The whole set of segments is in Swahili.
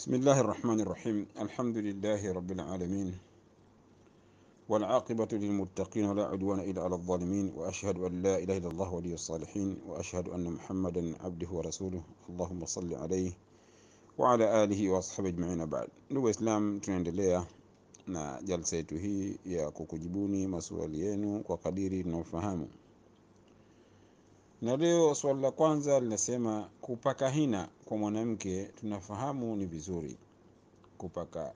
بسم الله الرحمن الرحيم. الحمد لله رب العالمين والعاقبة للمتقين ولا عدوان إلا على الظالمين وأشهد أن لا إله إلا الله ولي الصالحين وأشهد أن محمدا عبده ورسوله. اللهم صل عليه وعلى آله وأصحابه أجمعين. بعد ndugu Islam tunaendelea na jalsa yetu hii ya kukujibuni maswali yenu na leo swali la kwanza linasema kupaka hina kwa mwanamke tunafahamu ni vizuri. Kupaka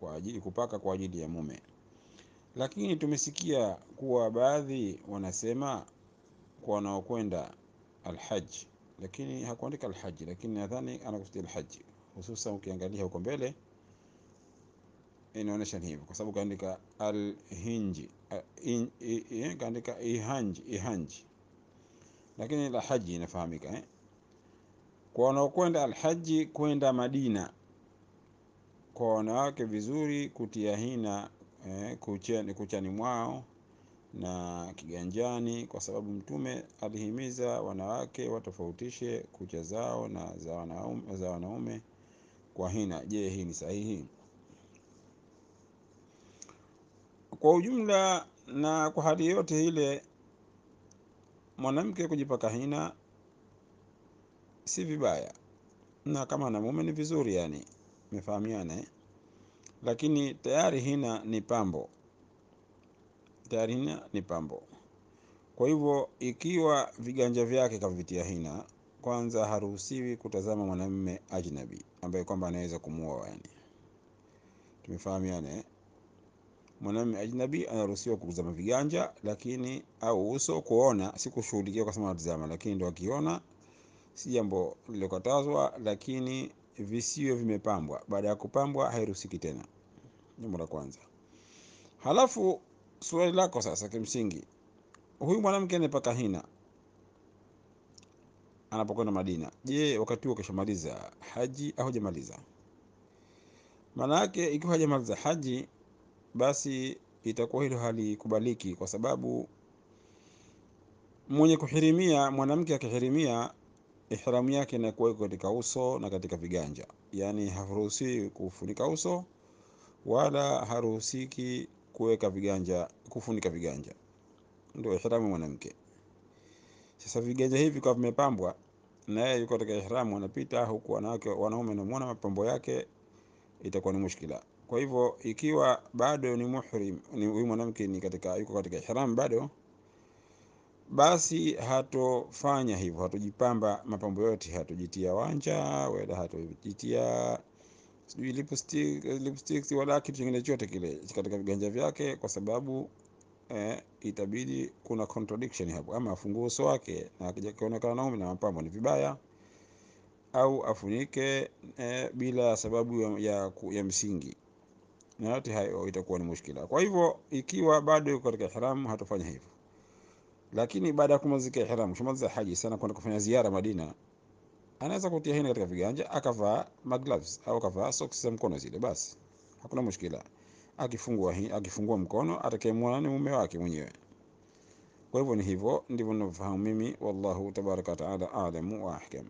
kwa ajili, kupaka kwa ajili ya mume. Lakini tumesikia kuwa baadhi wanasema kwa wanaokwenda alhaji lakini hakuandika alhaji lakini nadhani anakusudia alhaji hususan ukiangalia huko mbele inaonyesha ni hivyo kwa sababu kaandika alhinji in, in, kaandika ihanji ihanji lakini la haji inafahamika eh? kwa wanaokwenda alhaji kwenda Madina kwa wanawake vizuri kutia hina eh, kuchani, kuchani mwao na kiganjani, kwa sababu Mtume alihimiza wanawake watofautishe kucha zao na za wanaume, za wanaume kwa hina. Je, hii ni sahihi? Kwa ujumla na kwa hali yote ile, mwanamke kujipaka hina si vibaya, na kama na mume ni vizuri, yani mefahamiana? Lakini tayari hina ni pambo, tayari hina ni pambo. Kwa hivyo ikiwa viganja vyake kavitia hina, kwanza haruhusiwi kutazama mwanamume ajnabi ambaye kwamba anaweza kumuoa. Yani tumefahamiana eh? Mwanamume ajnabi anaruhusiwa kutazama viganja, lakini au uso kuona, si kushuhudia kwa sababu anatazama, lakini ndo akiona si jambo lilokatazwa, lakini visiwe vimepambwa. Baada ya kupambwa hairuhusiki tena, jambo la kwanza. Halafu swali lako sasa, kimsingi huyu mwanamke anapaka hina anapokwenda Madina, je, wakati huo kishamaliza haji au hajamaliza? Maana yake ikiwa hajamaliza haji, basi itakuwa hilo halikubaliki, kwa sababu mwenye kuhirimia, mwanamke akihirimia, ihramu yake inakuwa iko katika uso na katika viganja, yaani haruhusiwi kufunika uso wala haruhusiki kuweka viganja, kufunika viganja, ndio ihramu mwanamke. Sasa viganja hivi kwa vimepambwa na yeye yuko katika ihramu, anapita huku wanawake wanaume wanamuona mapambo yake, itakuwa ni mushkila. Kwa hivyo ikiwa bado ni muhrim, ni huyu mwanamke ni katika yuko katika ihram bado, basi hatofanya hivyo, hatojipamba mapambo yote, hatojitia wanja wala hatojitia sijui lipstick, wala kitu kingine chote kile katika viganja vyake, kwa sababu eh, itabidi kuna contradiction hapo, ama afungue uso wake na akija kuonekana naume na mapambo ni vibaya, au afunike eh, bila sababu ya, ya, ya msingi, na yote hayo itakuwa ni mushkila. Kwa hivyo ikiwa bado yuko katika ihram hatofanya hivyo, lakini baada ya kumalizika ihram, kumaliza haji sana kwenda kufanya ziara Madina, anaweza kutia hina katika viganja, akavaa magloves au akavaa socks za mkono zile, basi hakuna mushkila akifungua akifungua mkono atakayemwona ni mume wake mwenyewe. Kwa hivyo ni hivyo ndivyo ninavyofahamu mimi, wallahu tabaraka wataala alamu wa ahkam.